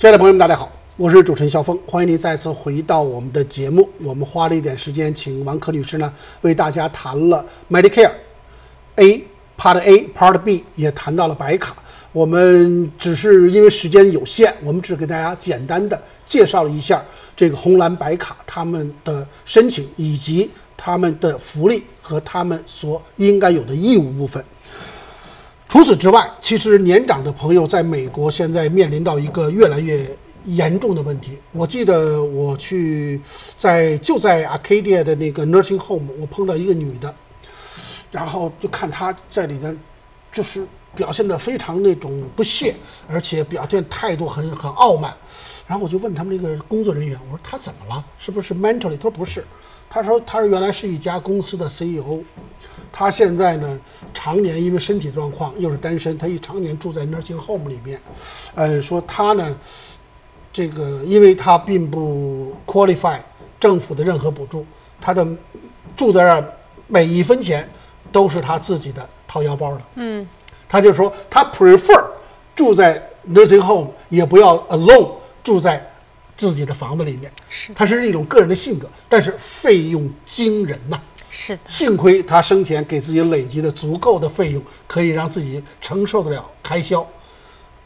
亲爱的朋友们，大家好，我是主持人肖峰，欢迎您再次回到我们的节目。我们花了一点时间，请王可女士呢为大家谈了 Medicare A Part A、Part B，也谈到了白卡。我们只是因为时间有限，我们只给大家简单的介绍了一下这个红蓝白卡他们的申请以及他们的福利和他们所应该有的义务部分。除此之外，其实年长的朋友在美国现在面临到一个越来越严重的问题。我记得我去在就在 Arcadia 的那个 nursing home，我碰到一个女的，然后就看她在里边，就是表现得非常那种不屑，而且表现态度很很傲慢。然后我就问他们那个工作人员，我说她怎么了？是不是 mentally？他说不是，他说他是原来是一家公司的 CEO。他现在呢，常年因为身体状况又是单身，他一常年住在 nursing home 里面。呃，说他呢，这个因为他并不 qualify 政府的任何补助，他的住在这儿每一分钱都是他自己的掏腰包的。嗯，他就说他 prefer 住在 nursing home，也不要 alone 住在自己的房子里面。是他是一种个人的性格，但是费用惊人呐、是的，幸亏他生前给自己累积的足够的费用，可以让自己承受得了开销。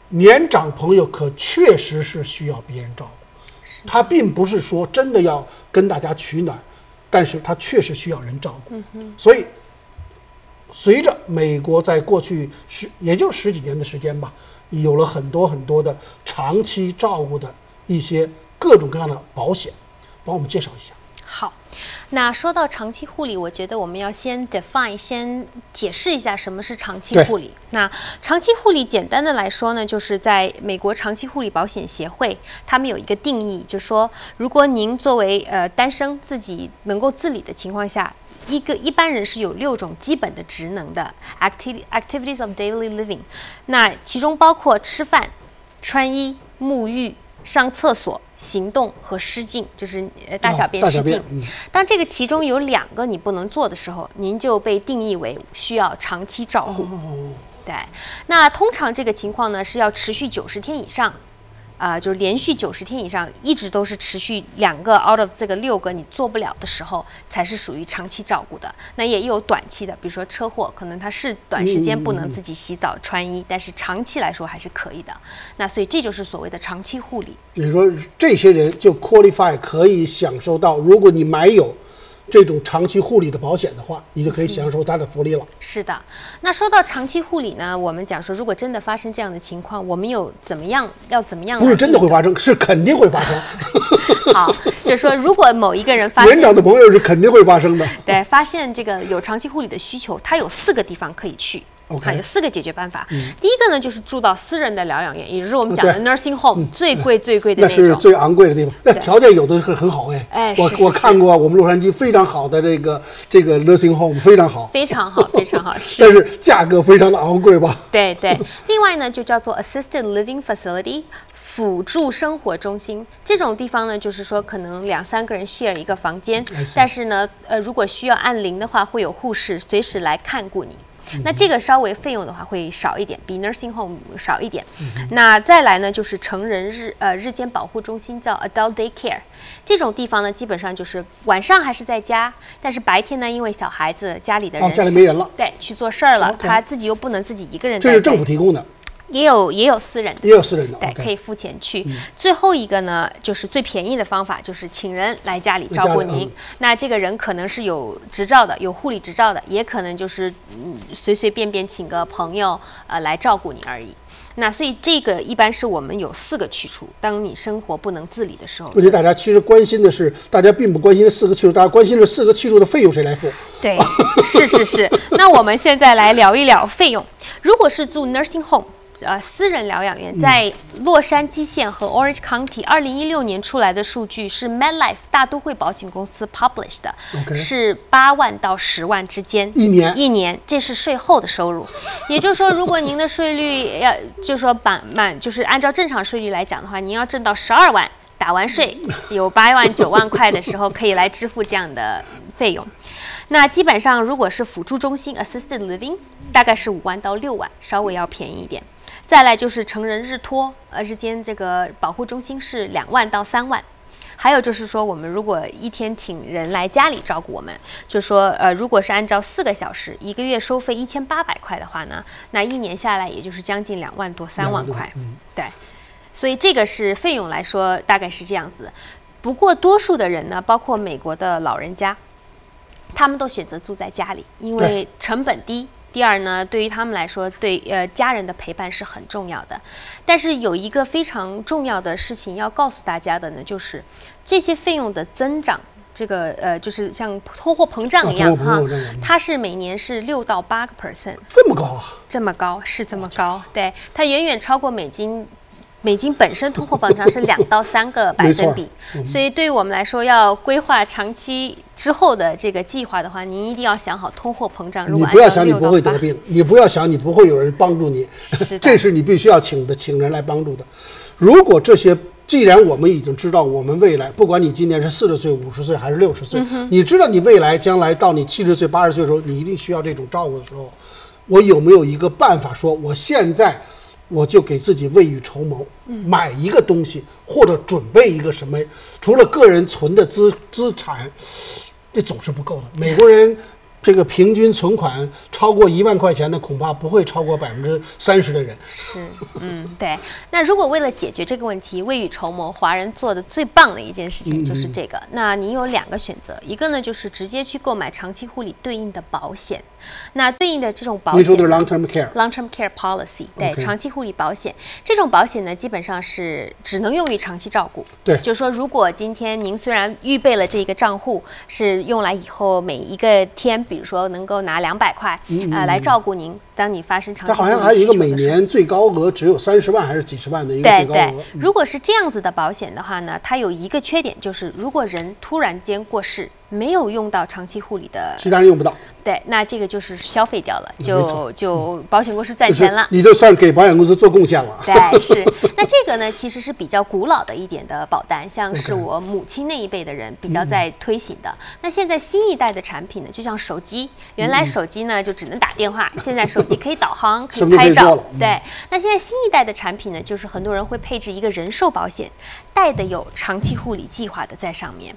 年长朋友可确实是需要别人照顾，他并不是说真的要跟大家取暖，但是他确实需要人照顾。所以，随着美国在过去十也就十几年的时间吧，有了很多很多的长期照顾的一些各种各样的保险，帮我们介绍一下。好。那说到长期护理，我觉得我们要先 define，先解释一下什么是长期护理。那长期护理简单的来说呢，就是在美国长期护理保险协会，他们有一个定义，就说如果您作为呃单身自己能够自理的情况下，一个一般人是有六种基本的职能的 activity activities of daily living，那其中包括吃饭、穿衣、沐浴。上厕所、行动和失禁，就是呃大小便失禁。当这个其中有两个你不能做的时候，您就被定义为需要长期照顾。对，那通常这个情况呢是要持续九十天以上。啊，就是连续九十天以上，一直都是持续两个 out of 这个六个你做不了的时候，才是属于长期照顾的。那也有短期的，比如说车祸，可能他是短时间不能自己洗澡穿衣，但是长期来说还是可以的。那所以这就是所谓的长期护理。也就是说，这些人就 qualify 可以享受到，如果你买有。这种长期护理的保险的话，你就可以享受它的福利了。是的，那说到长期护理呢，我们讲说，如果真的发生这样的情况，我们有怎么样要怎么样？不是真的会发生，是肯定会发生。好，就是说，如果某一个人发现 年长的朋友是肯定会发生的。对，发现这个有长期护理的需求，他有四个地方可以去。OK，有四个解决办法。第一个呢，就是住到私人的疗养院，也就是我们讲的 nursing home，最贵最贵的那是最昂贵的地方。那条件有的是很好哎。哎，我我看过我们洛杉矶非常好的这个这个 nursing home，非常好，非常好，非常好。但是价格非常的昂贵吧？对对。另外呢，就叫做 assisted living facility，辅助生活中心。这种地方呢，就是说可能两三个人 share 一个房间，但是呢，呃，如果需要按铃的话，会有护士随时来看顾你。那这个稍微费用的话会少一点，比 nursing home 少一点。那再来呢，就是成人日呃日间保护中心，叫 adult daycare。这种地方呢，基本上就是晚上还是在家，但是白天呢，因为小孩子家里的人家里没人了，对，去做事儿了，他自己又不能自己一个人。这是政府提供的。也有也有私人的，也有私人的，对，可以付钱去。最后一个呢，就是最便宜的方法，就是请人来家里照顾您。那这个人可能是有执照的，有护理执照的，也可能就是嗯随随便便请个朋友呃来照顾你而已。那所以这个一般是我们有四个去处。当你生活不能自理的时候，我觉得大家其实关心的是，大家并不关心这四个去处，大家关心这四个去处的费用谁来付。对，是是是。那我们现在来聊一聊费用。如果是住 nursing home。呃，私人疗养院在洛杉矶县和 Orange County，二零一六年出来的数据是 MetLife 大都会保险公司 published 的，是八万到十万之间一年，一年，这是税后的收入。也就是说，如果您的税率要，就是说满满，就是按照正常税率来讲的话，您要挣到十二万，打完税 有八万九万块的时候，可以来支付这样的费用。那基本上，如果是辅助中心 assisted living，大概是五万到六万，稍微要便宜一点。再来就是成人日托，呃，日间这个保护中心是两万到三万。还有就是说，我们如果一天请人来家里照顾我们，就说呃，如果是按照四个小时，一个月收费一千八百块的话呢，那一年下来也就是将近两万多三万块。嗯，对，所以这个是费用来说大概是这样子。不过多数的人呢，包括美国的老人家，他们都选择住在家里，因为成本低。第二呢，对于他们来说，对呃家人的陪伴是很重要的。但是有一个非常重要的事情要告诉大家的呢，就是这些费用的增长，这个呃就是像通货膨胀一样哈它是每年是六到八个 percent。这么高啊！这么高是这么高，对它远远超过美金。美金本身通货膨胀是两到三个百分比，所以对于我们来说，要规划长期之后的这个计划的话，您一定要想好通货膨胀。如你不要想你不会得，病，你不要想你不会有人帮助你，是 这是你必须要请的，请人来帮助的。如果这些，既然我们已经知道我们未来，不管你今年是四十岁、五十岁还是六十岁，嗯你知道你未来将来到你七十岁、八十岁的时候，你一定需要这种照顾的时候，我有没有一个办法说，我现在我就给自己未雨绸缪，嗯买一个东西或者准备一个什么？除了个人存的资资产，这总是不够的。美国人这个平均存款超过一万块钱的，恐怕不会超过百分之三十的人。是，嗯，对。那如果为了解决这个问题，未雨绸缪，华人做的最棒的一件事情嗯就是这个。那您有两个选择，一个呢就是直接去购买长期护理对应的保险，那对应的这种保险你说的是 long term care，long-term care policy，对长期护理保险这种保险呢，基本上是只能用于长期照顾。对就是说，如果今天您虽然预备了这个账户，是用来以后每一个天，比如说能够拿两百块，呃，来照顾您，当你发生长期护理好像还有一个每年最高额只有三十万还是几十万的一个对对最高额。，如果是这样子的保险的话呢，它有一个缺点，就是如果人突然间过世，没有用到长期护理的，其他人用不到，对，那这个就是消费掉了，就就保险公司赚就是钱了。你就算给保险公司做贡献了。对，是。那这个呢，其实是比较古老的一点的保单，像是我母亲那一辈的人比较在推行的。那现在新一代的产品呢，就像手机，原来手机呢就只能打电话，现在手机可以导航，可什么都可拍照对，那现在新一代的产品呢，就是很多人会配置一个人寿保险，带的有长期护理计划的在上面。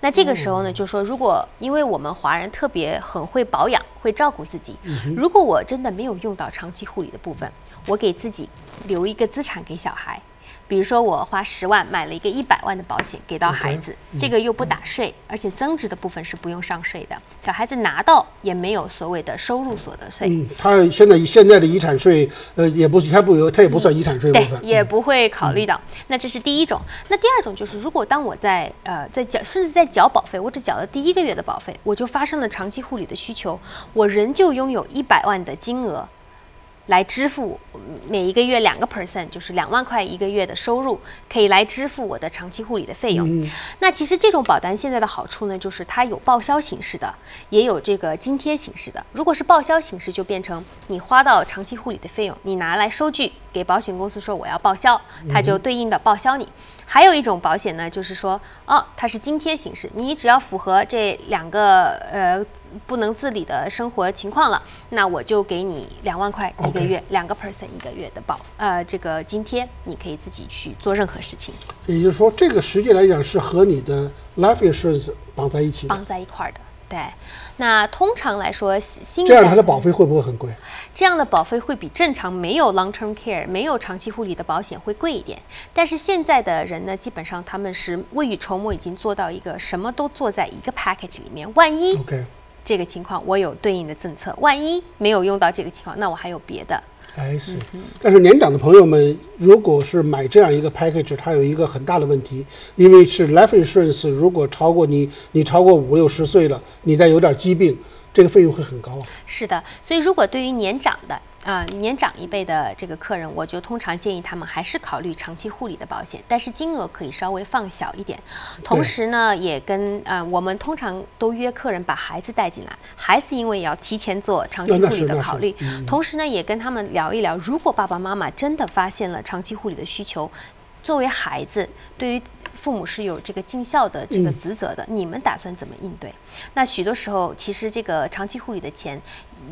那这个时候呢，就说如果因为我们华人特别很会保养，会照顾自己，如果我真的没有用到长期护理的部分，我给自己留一个资产给小孩。比如说，我花十万买了一个一百万的保险给到孩子，这个又不打税，而且增值的部分是不用上税的，小孩子拿到也没有所谓的收入所得税。嗯，他现在现在的遗产税，呃，也不，他不有，他也不算遗产税部对，分。也不会考虑到。那这是第一种。那第二种就是，如果当我在呃在缴，甚至在缴保费，我只缴了第一个月的保费，我就发生了长期护理的需求，我仍旧拥有一百万的金额。来支付每一个月两个 percent，就是两万块一个月的收入，可以来支付我的长期护理的费用。那其实这种保单现在的好处呢，就是它有报销形式的，也有这个津贴形式的。如果是报销形式，就变成你花到长期护理的费用，你拿来收据给保险公司说我要报销，它就对应的报销你。还有一种保险呢，就是说哦，它是津贴形式，你只要符合这两个呃不能自理的生活情况了，那我就给你两万块一个月，两个 person 一个月的保呃这个津贴，你可以自己去做任何事情。也就是说，这个实际来讲是和你的 life insurance 绑在一起的，绑在一块儿的。对，那通常来说，新这样它的保费会不会很贵？这样的保费会比正常没有 long term care 没有长期护理的保险会贵一点。但是现在的人呢，基本上他们是未雨绸缪，已经做到一个什么都做在一个 package 里面。万一 OK，这个情况我有对应的政策，万一没有用到这个情况，那我还有别的。I see。但是年长的朋友们，如果是买这样一个 package，它有一个很大的问题，因为是 life insurance，如果超过你，你超过五六十岁了，你再有点疾病，这个费用会很高啊。是的，所以如果对于年长的啊、年长一辈的这个客人，我就通常建议他们还是考虑长期护理的保险，但是金额可以稍微放小一点。同时呢，也跟呃，我们通常都约客人把孩子带进来，孩子因为也要提前做长期护理的考虑，同时呢，也跟他们聊一聊，如果爸爸妈妈真的发现了长期护理的需求，作为孩子，对于父母是有这个尽孝的这个职责的，你们打算怎么应对？那许多时候，其实这个长期护理的钱，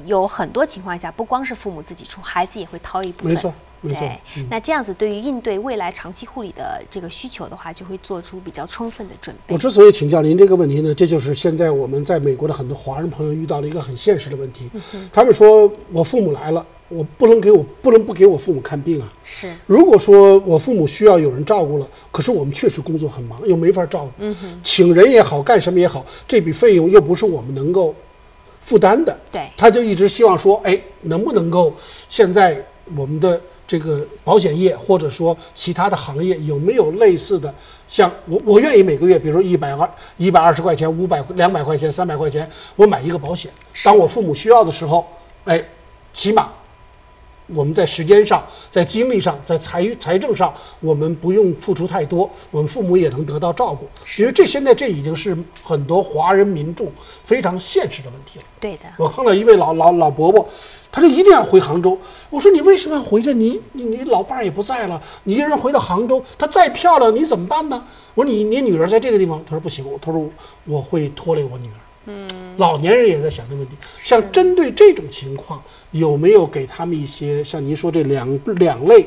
有很多情况下不光是父母自己出，孩子也会掏一部分。没错，没错对，那这样子对于应对未来长期护理的这个需求的话，就会做出比较充分的准备我。之所以请教您这个问题呢，这就是现在我们在美国的很多华人朋友遇到了一个很现实的问题。他们说我父母来了，我不能给我不能不给我父母看病啊。是，如果说我父母需要有人照顾了，可是我们确实工作很忙，又没法照顾，嗯请人也好，干什么也好，这笔费用又不是我们能够负担的。对。他就一直希望说，哎，能不能够现在我们的这个保险业或者说其他的行业有没有类似的，像我我愿意每个月，比如说一百二一百二十块钱、五百两百块钱、三百块钱，我买一个保险，当我父母需要的时候，哎，起码我们在时间上、在精力上、在财财政上，我们不用付出太多，我们父母也能得到照顾。因为这现在这已经是很多华人民众非常现实的问题了。对的。我碰到一位老老老伯伯，他就一定要回杭州。我说你为什么要回去？你你你老伴儿也不在了，你一个人回到杭州，她再漂亮你怎么办呢？我说你你女儿在这个地方，他说不行，他说我会拖累我女儿。嗯，老年人也在想这个问题。像针对这种情况，有没有给他们一些像您说这两两类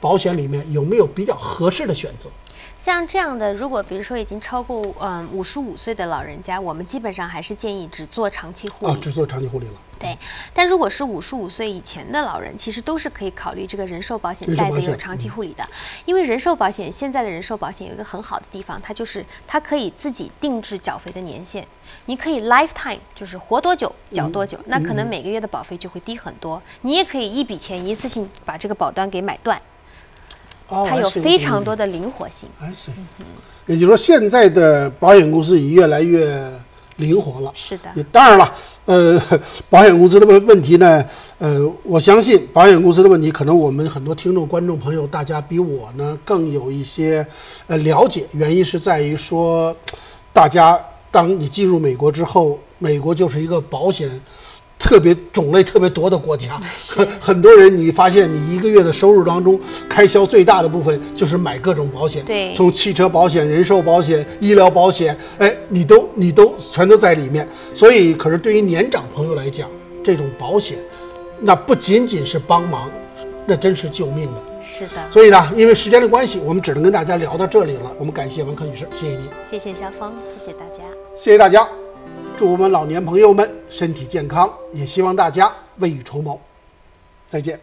保险里面有没有比较合适的选择？像这样的，如果比如说已经超过嗯五十五岁的老人家，我们基本上还是建议只做长期护理。啊，只做长期护理了。对，但如果是五十五岁以前的老人，其实都是可以考虑这个人寿保险带的有长期护理的，因为人寿保险现在的人寿保险有一个很好的地方，它就是它可以自己定制缴费的年限，你可以 lifetime 就是活多久缴多久，那可能每个月的保费就会低很多。你也可以一笔钱一次性把这个保单给买断，哦，它有非常多的灵活性。I see。也就是说，现在的保险公司也越来越灵活了。是的，也当然了，呃，保险公司的问问题呢，呃，我相信保险公司的问题，可能我们很多听众、观众朋友，大家比我呢更有一些呃了解。原因是在于说，大家当你进入美国之后，美国就是一个保险。特别种类特别多的国家，很很多人，你发现你一个月的收入当中，开销最大的部分就是买各种保险，对从汽车保险、人寿保险、医疗保险，哎，你都你都全都在里面。所以，可是对于年长朋友来讲，这种保险，那不仅仅是帮忙，那真是救命的。是的，所以呢，因为时间的关系，我们只能跟大家聊到这里了。我们感谢文科女士，谢谢您，谢谢肖峰，谢谢大家。谢谢大家，祝我们老年朋友们身体健康，也希望大家未雨绸缪。再见。